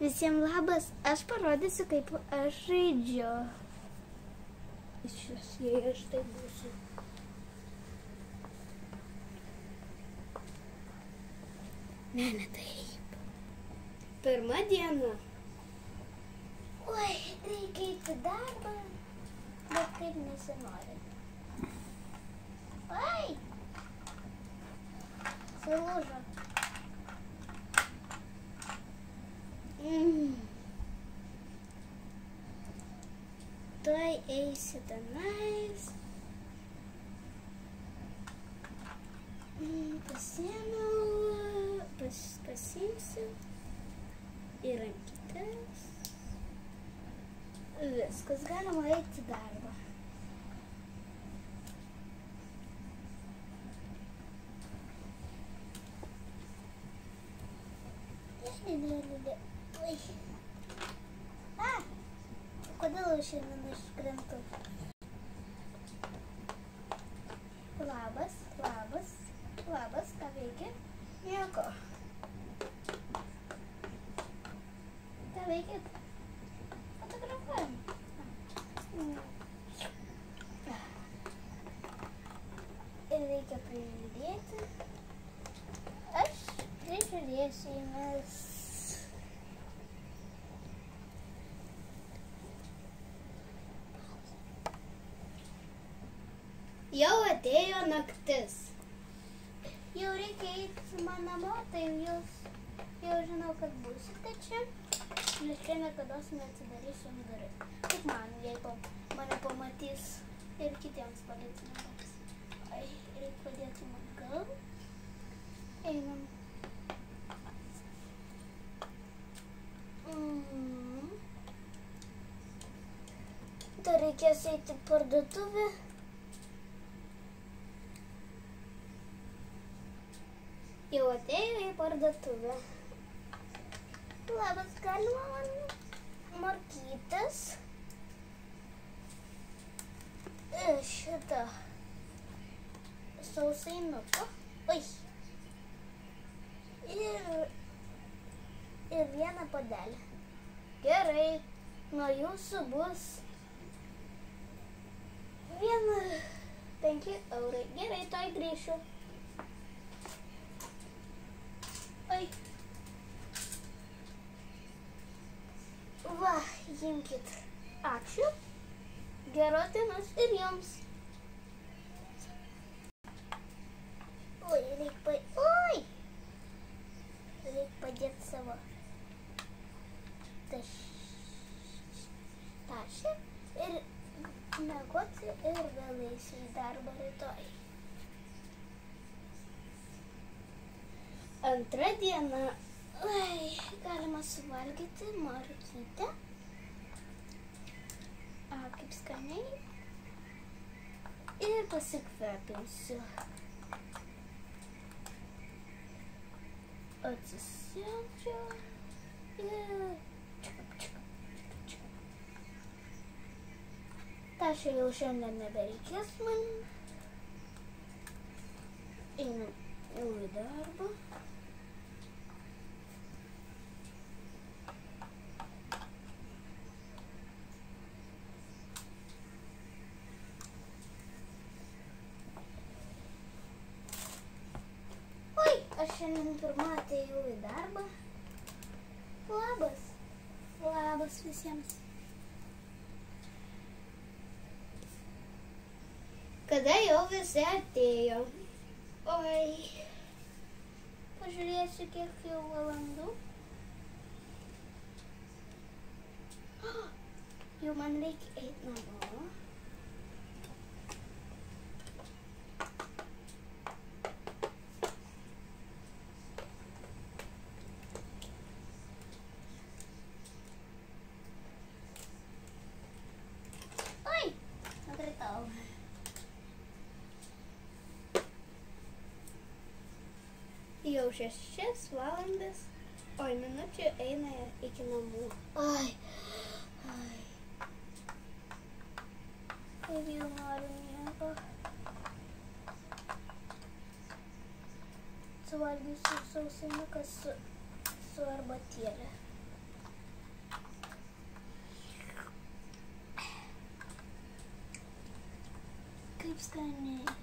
Visiems labas, aš parodysiu, kaip aš žaidžiu. Iš vis, jei aš tai būsiu. Ne, ne taip. Pirma diena. Oi, reikia eiti į darbą, bet kaip nesinori. Oi! Sulūžo. Mm. Tuoj eisi tenais. Pasiėmiau, pas, pasiimsiu į rankytes. Viskas, galima eiti darbą. Oi. A, kodėl aš šiandien iškrentu? Labas, labas, labas, ką veikia? Nieko. Ką veikit? Fotografuojam. Ir reikia prižiūrėti. Aš prižiūrėsiu jumis. Jau atėjo naktis. Jau reikia eiti man namo, tai jūs jau žinau, kad būsite čia. Nes čia niekada neatsidarysiu duris. Kaip man, jei pa, mane pamatys ir kitiems policininkams. Ai, reikia padėti man gal. Einam. Mm. Dar reikės eiti parduotuvę. Jau atėjo į parduotuvę. Labas, galima man morkytas. E, Šitą sausainuką. Oi. Ir, ir vieną padelį. Gerai, nuo jūsų bus viena penki eurai. Gerai, toj grįšiu. Oi. Imkit. Ačiū. Geros dienos ir jums. Oi, reik pa... Oi! Reik padėti savo taš... tašę ir mėgoti ir vėl eisiu į darbą rytoj. Antra diena. Ai, galima suvalgyti morkytę. A, kaip skaniai. Ir pasikvepinsiu. Atsisėdžiu. Ir... Tašio jau šiandien nebereikės man. Einu jau į darbą. Oi, aš šiandien pirmą atėjau į darbą. Labas. Labas visiems. Kada jau visi atėjo? Oi. Pažiūrėsiu, kiek jau valandų. Jau man reikia eiti namo. jau šešias valandas, oi minučių eina iki namų. Ai, ai. Ir jau noriu nieko. Suvalgysiu sausiniuką su, su arbatėlė. Kaip skaniai.